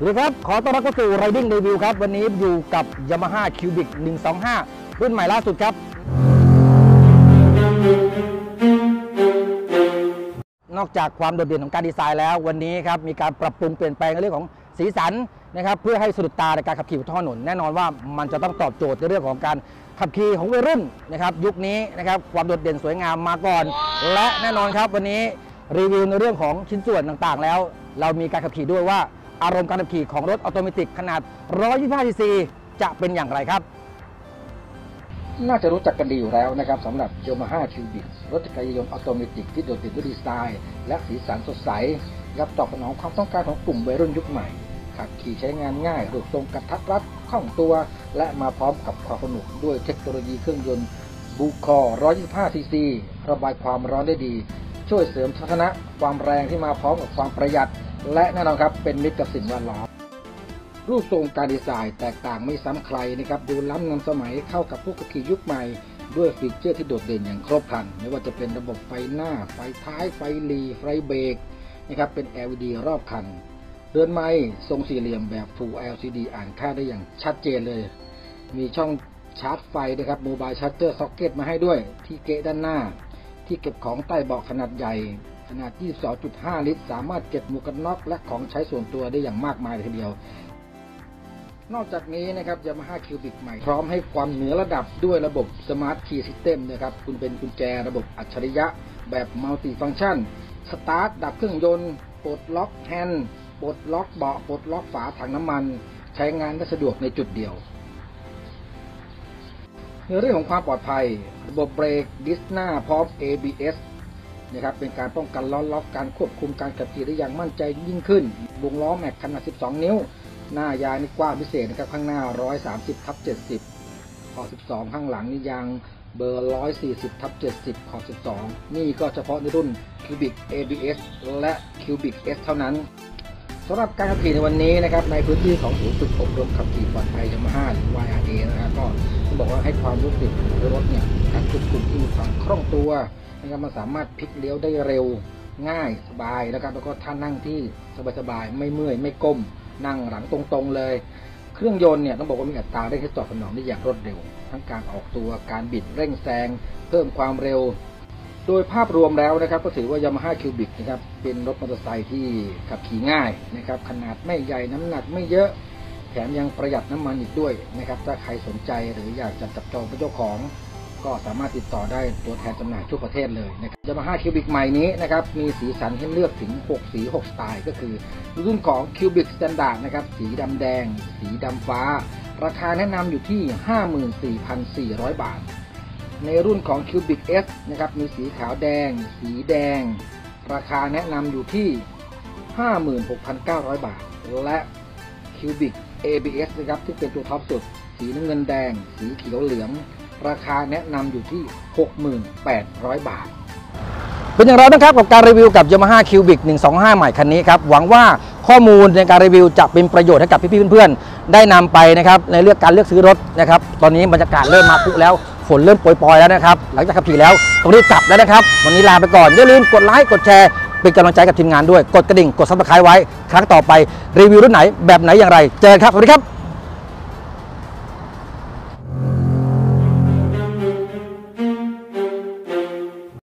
สวัสดีครับ ขอต้อนรับเข้าสู่ Riding Review ครับ วันนี้อยู่กับ Yamaha Cubic 125 รุ่นใหม่ล่าสุดครับ นอกจากความโดดเด่นของการดีไซน์แล้ว วันนี้ครับ มีการปรับปรุงเปลี่ยนแปลงในเรื่องของสีสันนะครับ เพื่อให้สะดุดตาในการขับขี่บนท้องถนน แน่นอนว่ามันจะต้องตอบโจทย์ในเรื่องของการขับขี่ของวัยรุ่นนะครับ ยุคนี้นะครับ ความโดดเด่นสวยงามมาก่อน และแน่นอนครับวันนี้รีวิวในเรื่องของชิ้นส่วนต่างๆ แล้ว เรามีการขับขี่ด้วยว่า อารมณ์การขับขี่ของรถออโตเมติกขนาด 125ซีซีจะเป็นอย่างไรครับ น่าจะรู้จักกันดีอยู่แล้วนะครับสำหรับ Yamaha QBIX รถจักรยานยนต์ออโตเมติกที่โดดเด่นด้วยดีไซน์ และสีสันสดใสรับตอบสนองความต้องการของกลุ่มวัยรุ่นยุคใหม่ขับขี่ใช้งานง่ายรูปทรงกระทัดรัดคล่องตัว และมาพร้อมกับความสนุกด้วยเทคโนโลยีเครื่องยนต์Blue Core 125ซีซีระบายความร้อนได้ดี ช่วยเสริมสมรรถนะความแรงที่มาพร้อมกับความประหยัด และแน่นอนครับเป็นมิตรกับสิ่งแวดล้อมรูปทรงการดีไซน์แตกต่างไม่ซ้ำใครนะครับดูล้ำนำสมัยเข้ากับผู้ขับขี่ยุคใหม่ ด้วยฟีเจอร์ที่โดดเด่นอย่างครบครัน ไม่ว่าจะเป็นระบบไฟหน้า ไฟท้าย ไฟเลี้ยวไฟเบรกนะครับเป็น LED รอบคันเรือนไมล์ทรงสี่เหลี่ยมแบบ Full LCD อ่านค่าได้อย่างชัดเจนเลย มีช่องชาร์จไฟนะครับ mobile charger socket มาให้ด้วย ที่เก๊ะด้านหน้า ที่เก็บของใต้เบาะขนาดใหญ่ ขนาด 22.5 ลิตร สามารถเก็บหมวกกันน็อกและของใช้ส่วนตัวได้อย่างมากมายเลยทีเดียว นอกจากนี้นะครับ Yamaha QBIX ใหม่ พร้อมให้ความเหนือระดับด้วยระบบ Smart Key System นะครับ คุณเป็นกุญแจระบบอัจฉริยะ แบบ multifunction สตาร์ท ดับเครื่องยนต์ ปลดล็อกแฮนด์ ปลดล็อกเบาะ ปลดล็อกฝาถังน้ำมัน ใช้งานได้สะดวกในจุดเดียวในเรื่องของความปลอดภัย ระบบเบรกดิสหน้าพร้อม ABS นะครับเป็นการป้องกันล้อล็อกการควบคุมการขับขี่ได้อย่างมั่นใจยิ่งขึ้นวงล้อแม็กขนาด 12 นิ้ว หน้ายางนี่กว้างพิเศษนะครับข้างหน้า 130ทับ70 ขอบ 12 ข้างหลังนี่ยางเบอร์ 140ทับ70 ขอบ 12 นี่ก็เฉพาะในรุ่น Cubic ABS และ Cubic S เท่านั้น สำหรับการขับขี่ในวันนี้นะครับในพื้นที่ของศูนย์ฝึกอบรมขับขี่ปลอดภัยยามาฮ่าหรือ YRA นะครับก็ต้องบอกว่าให้ความรู้สึกรถเนี่ยการควบคุมที่มีความคล่องตัวนะครับมันสามารถพลิกเลี้ยวได้เร็ว ง่ายสบายนะครับแล้วก็ท่านั่งที่สบายๆไม่เมื่อยไม่ก้ม นั่งหลังตรงๆเลย เครื่องยนต์เนี่ยต้องบอกว่ามีอัตราเร่งที่ตอบสนองได้อย่างรวดเร็ว ทั้งการออกตัวการบิดเร่งแซง เพิ่มความเร็ว โดยภาพรวมแล้วนะครับ ก็ถือว่า Yamaha Cubic นะครับเป็นรถมอเตอร์ไซค์ที่ขับขี่ง่ายนะครับขนาดไม่ใหญ่น้ำหนักไม่เยอะแถมยังประหยัดน้ำมันอีกด้วยนะครับถ้าใครสนใจหรืออยากจะจับจองเป็นเจ้าของ ก็สามารถติดต่อได้ตัวแทนจำหน่ายทั่วประเทศเลยนะครับ Yamaha Cubic ใหม่นี้นะครับมีสีสันให้เลือกถึง 6 สี 6 สไตล์ก็คือ รุ่นของ Cubic Standard นะครับสีดำแดง สีดำฟ้า ราคาแนะนำอยู่ที่ 54,400 บาท ในรุ่นของ Cubic S นะครับ มีสีขาวแดง สีแดง ราคาแนะนำอยู่ที่ 56,900 บาท และ Cubic ABS นะครับที่เป็นตัวท็อปสุด สีน้ำเงินแดง สีเขียวเหลือง ราคาแนะนำอยู่ที่ 6,800 บาท เป็นอย่างไรบ้างครับกับการรีวิวกับ Yamaha Cubic 125 ใหม่คันนี้ครับ หวังว่าข้อมูลในการรีวิวจะเป็นประโยชน์ให้กับพี่ๆเพื่อนๆ ได้นำไปนะครับในเรื่องการเลือกซื้อรถนะครับ ตอนนี้บรรยากาศเริ่มมาคุแล้ว ฝนเริ่มโปรยๆแล้วนะครับ หลังจากขับขี่แล้วต้องรีบกลับแล้วนะครับ วันนี้ลาไปก่อน อย่าลืมกดไลค์ กดแชร์ เป็นกำลังใจกับทีมงานด้วย กดกระดิ่ง กด subscribe ไว้ ครั้งต่อไปรีวิวรุ่นไหนแบบไหนอย่างไร เจอกันครับ สวัสดีครับ